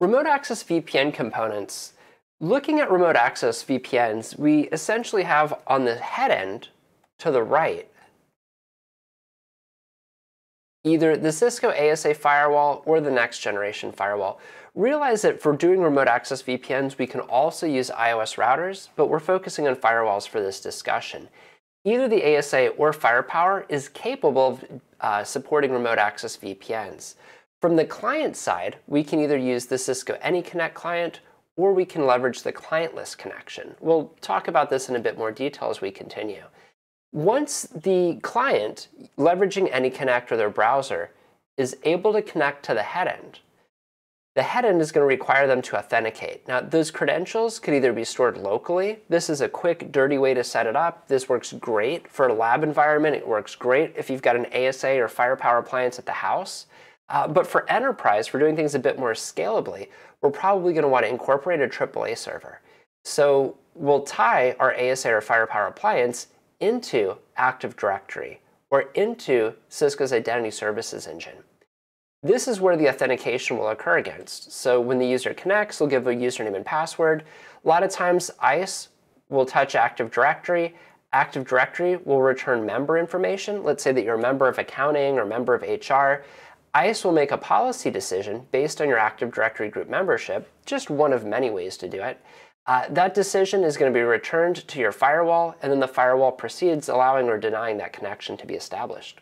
Remote access VPN components. Looking at remote access VPNs, we essentially have on the head end to the right either the Cisco ASA firewall or the next generation firewall. Realize that for doing remote access VPNs, we can also use IOS routers, but we're focusing on firewalls for this discussion. Either the ASA or Firepower is capable of uh, supporting remote access VPNs. From the client side, we can either use the Cisco AnyConnect client or we can leverage the clientless connection. We'll talk about this in a bit more detail as we continue. Once the client, leveraging AnyConnect or their browser, is able to connect to the head end, the head end is going to require them to authenticate. Now, those credentials could either be stored locally. This is a quick, dirty way to set it up. This works great for a lab environment. It works great if you've got an ASA or Firepower appliance at the house. Uh, but for enterprise, for doing things a bit more scalably, we're probably going to want to incorporate a AAA server. So we'll tie our ASA or Firepower appliance into Active Directory or into Cisco's Identity Services Engine. This is where the authentication will occur against. So when the user connects, they'll give a username and password. A lot of times ISE will touch Active Directory. Active Directory will return member information. Let's say that you're a member of accounting or member of HR. ISE will make a policy decision based on your Active Directory group membership, just one of many ways to do it. Uh, that decision is going to be returned to your firewall, and then the firewall proceeds allowing or denying that connection to be established.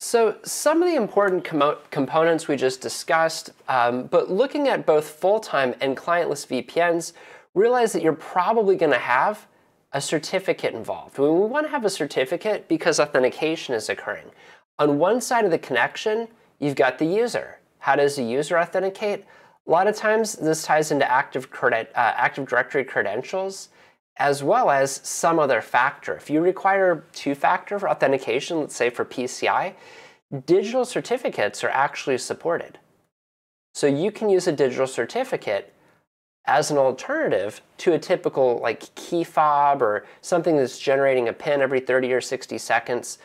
So some of the important com components we just discussed, um, but looking at both full-tunnel and clientless VPNs, realize that you're probably going to have a certificate involved. We want to have a certificate because authentication is occurring. On one side of the connection, you've got the user. How does the user authenticate? A lot of times this ties into Active, uh, Active Directory credentials as well as some other factor. If you require two-factor authentication, let's say for PCI, digital certificates are actually supported. So you can use a digital certificate as an alternative to a typical like key fob or something that's generating a pin every 30 or 60 seconds.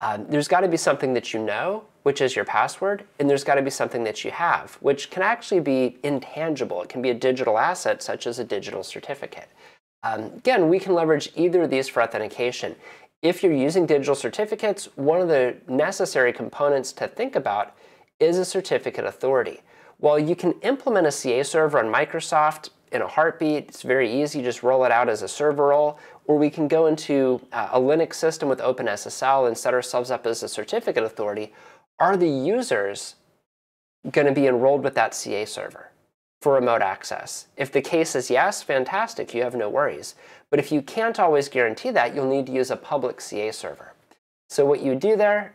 Um, there's got to be something that you know, which is your password, and there's got to be something that you have, which can actually be intangible. It can be a digital asset, such as a digital certificate. Um, again, we can leverage either of these for authentication. If you're using digital certificates, one of the necessary components to think about is a certificate authority. While you can implement a CA server on Microsoft in a heartbeat, it's very easy, just roll it out as a server role, or we can go into uh, a Linux system with OpenSSL and set ourselves up as a certificate authority, are the users going to be enrolled with that CA server for remote access? If the case is yes, fantastic, you have no worries. But if you can't always guarantee that, you'll need to use a public CA server. So what you do there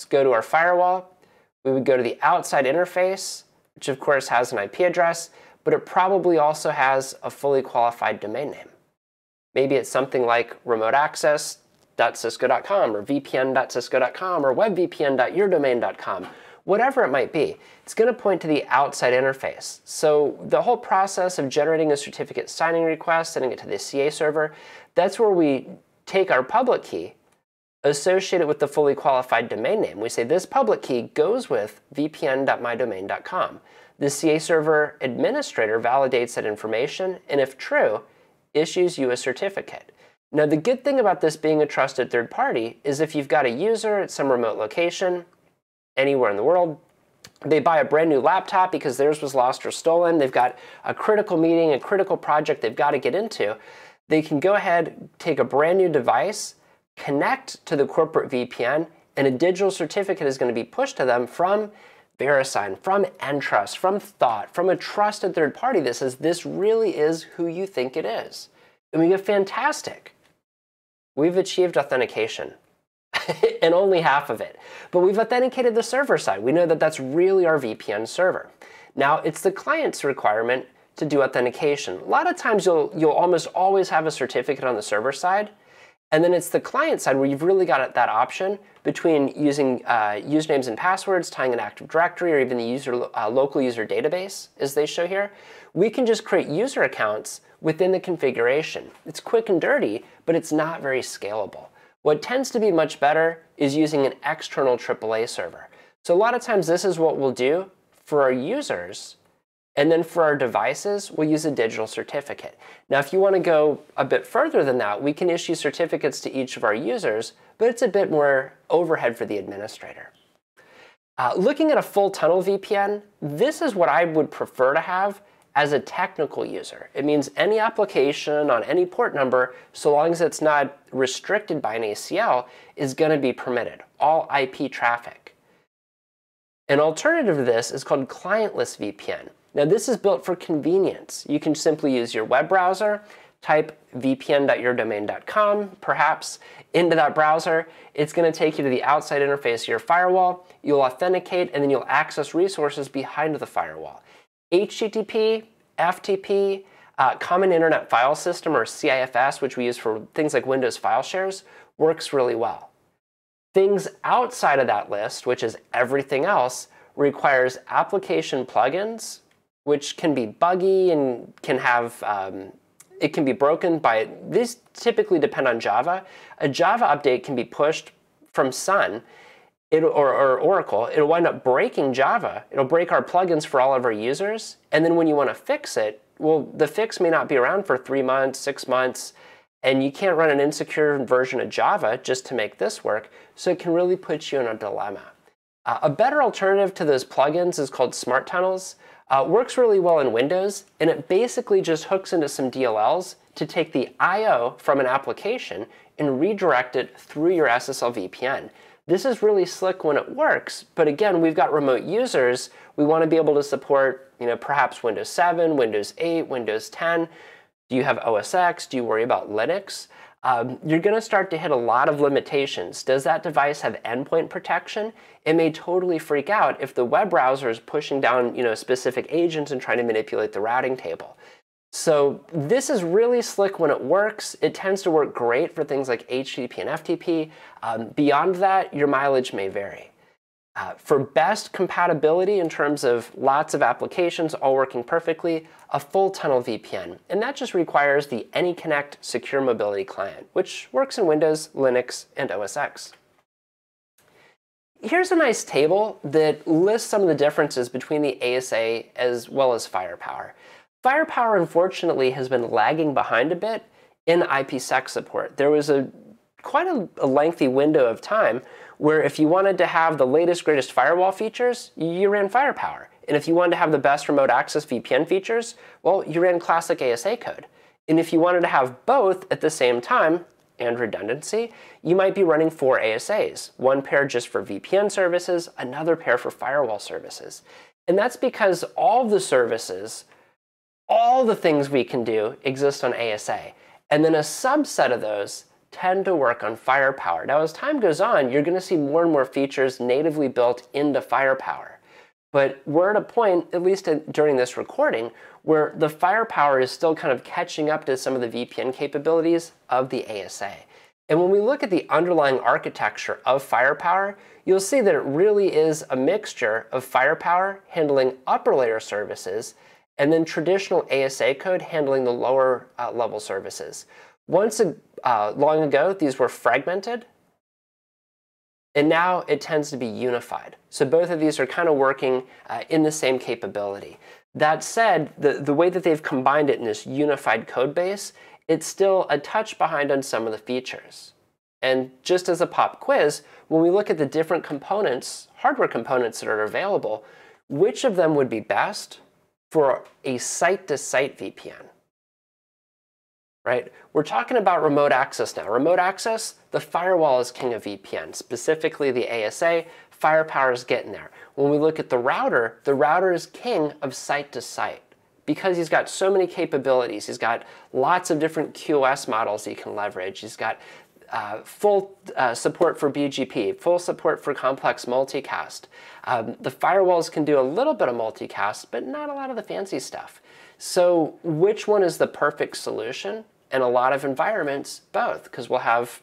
is go to our firewall. We would go to the outside interface, which of course has an IP address, but it probably also has a fully qualified domain name. Maybe it's something like remoteaccess.cisco.com or vpn.cisco.com or webvpn.yourdomain.com, whatever it might be. It's going to point to the outside interface. So the whole process of generating a certificate signing request, sending it to the CA server, that's where we take our public key associate it with the fully qualified domain name. We say this public key goes with vpn.mydomain.com. The CA server administrator validates that information, and if true, issues you a certificate. Now, the good thing about this being a trusted third party is if you've got a user at some remote location, anywhere in the world, they buy a brand new laptop because theirs was lost or stolen, they've got a critical meeting, a critical project they've got to get into, they can go ahead, take a brand new device, connect to the corporate VPN, and a digital certificate is going to be pushed to them from VeriSign, from Entrust, from Thawte, from a trusted third party that says this really is who you think it is. And we get fantastic. We've achieved authentication and only half of it. But we've authenticated the server side. We know that that's really our VPN server. Now it's the client's requirement to do authentication. A lot of times you'll, you'll almost always have a certificate on the server side, and then it's the client side where you've really got that option between using uh, usernames and passwords, tying an Active Directory, or even the user uh, local user database, as they show here. We can just create user accounts within the configuration. It's quick and dirty, but it's not very scalable. What tends to be much better is using an external AAA server. So a lot of times this is what we'll do for our users. And then for our devices, we'll use a digital certificate. Now, if you want to go a bit further than that, we can issue certificates to each of our users, but it's a bit more overhead for the administrator. Uh, looking at a full tunnel VPN, this is what I would prefer to have as a technical user. It means any application on any port number, so long as it's not restricted by an ACL, is going to be permitted, all IP traffic. An alternative to this is called clientless VPN. Now this is built for convenience. You can simply use your web browser, type vpn.yourdomain.com, perhaps, into that browser. It's going to take you to the outside interface of your firewall. You'll authenticate, and then you'll access resources behind the firewall. HTTP, FTP, uh, Common Internet File System, or CIFS, which we use for things like Windows file shares, works really well. Things outside of that list, which is everything else, requires application plugins, which can be buggy and can have, um, it can be broken by, these typically depend on Java. A Java update can be pushed from Sun it, or, or, Oracle, it'll wind up breaking Java. It'll break our plugins for all of our users. And then when you want to fix it, well, the fix may not be around for three months, six months, and you can't run an insecure version of Java just to make this work. So it can really put you in a dilemma. Uh, a better alternative to those plugins is called Smart Tunnels. Uh, works really well in Windows, and it basically just hooks into some DLLs to take the I.O. from an application and redirect it through your SSL VPN. This is really slick when it works, but again, we've got remote users. We want to be able to support, you know, perhaps Windows 7, Windows 8, Windows 10. Do you have OS X? Do you worry about Linux? Um, you're going to start to hit a lot of limitations. Does that device have endpoint protection? It may totally freak out if the web browser is pushing down you know, specific agents and trying to manipulate the routing table. So this is really slick when it works. It tends to work great for things like HTTP and FTP. Um, beyond that, your mileage may vary. Uh, for best compatibility in terms of lots of applications all working perfectly, a full tunnel VPN. And that just requires the AnyConnect Secure Mobility Client, which works in Windows, Linux, and OS X. Here's a nice table that lists some of the differences between the ASA as well as firepower. Firepower, unfortunately, has been lagging behind a bit in IPsec support. There was a quite a, a, lengthy window of time where if you wanted to have the latest, greatest firewall features, you ran Firepower. And if you wanted to have the best remote access VPN features, well, you ran classic ASA code. And if you wanted to have both at the same time, and redundancy, you might be running four ASAs, one pair just for VPN services, another pair for firewall services. And that's because all the services all the things we can do exist on ASA. And then a subset of those tend to work on firepower. Now, as time goes on, you're going to see more and more features natively built into firepower. But we're at a point, at least during this recording, where the firepower is still kind of catching up to some of the VPN capabilities of the ASA. And when we look at the underlying architecture of firepower, you'll see that it really is a mixture of firepower handling upper layer services and then traditional ASA code handling the lower uh, level services. Once uh, long ago, these were fragmented, and now it tends to be unified. So both of these are kind of working uh, in the same capability. That said, the, the way that they've combined it in this unified code base, it's still a touch behind on some of the features. And just as a pop quiz, when we look at the different components, hardware components that are available, which of them would be best for a site-to-site -site VPN. Right? We're talking about remote access now. Remote access, the firewall is king of VPN, specifically the ASA. Firepower is getting there. When we look at the router, the router is king of site-to-site because he's got so many capabilities. He's got lots of different QoS models he can leverage. He's got uh, full uh, support for BGP, full support for complex multicast. Um, the firewalls can do a little bit of multicast, but not a lot of the fancy stuff. So which one is the perfect solution? In a lot of environments, both, because we'll have,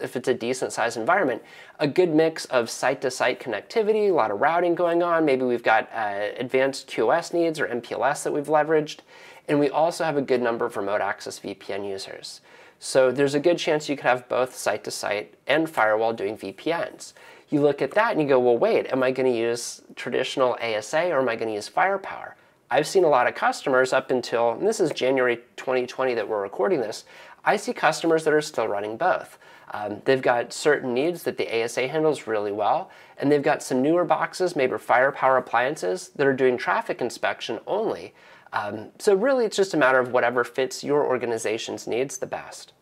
if it's a decent sized environment, a good mix of site-to-site -site connectivity, a lot of routing going on. Maybe we've got uh, advanced QoS needs or MPLS that we've leveraged. and we also have a good number of remote access VPN users. So there's a good chance you could have both site-to-site and firewall doing VPNs. You look at that and you go, well, wait, am I going to use traditional ASA or am I going to use firepower? I've seen a lot of customers up until, and this is January 2020 that we're recording this, I see customers that are still running both. Um, they've got certain needs that the ASA handles really well, and they've got some newer boxes, maybe firepower appliances, that are doing traffic inspection only. Um, so really, it's just a matter of whatever fits your organization's needs the best.